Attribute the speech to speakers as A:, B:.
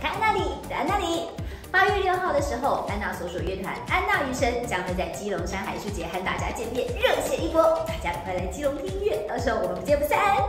A: 看那里在那里。八月六号的时候安娜所属乐团安娜雨神将会在基隆山海艺节和大家见面热血一波大家快来基隆听音乐到时候我们不见不散。